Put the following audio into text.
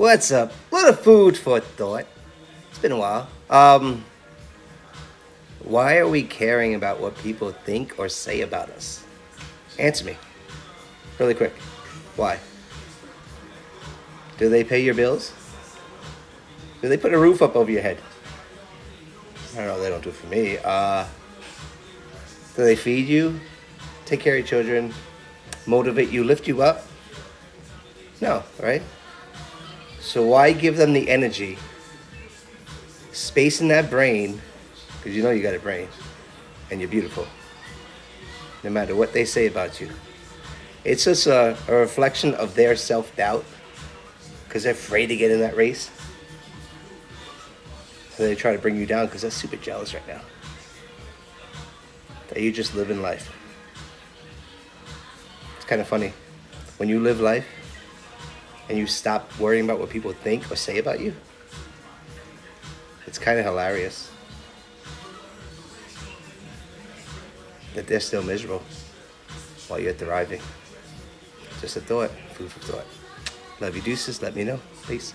What's up? A little food for thought. It's been a while. Um, why are we caring about what people think or say about us? Answer me. Really quick. Why? Do they pay your bills? Do they put a roof up over your head? I don't know, they don't do it for me. Uh, do they feed you? Take care of your children? Motivate you, lift you up? No, right? So why give them the energy, space in that brain, because you know you got a brain, and you're beautiful, no matter what they say about you. It's just a, a reflection of their self-doubt, because they're afraid to get in that race. So they try to bring you down because they're super jealous right now. That you just live in life. It's kind of funny. When you live life, and you stop worrying about what people think or say about you, it's kind of hilarious that they're still miserable while you're thriving. Just a thought, food for thought. Love you, deuces. Let me know. Peace.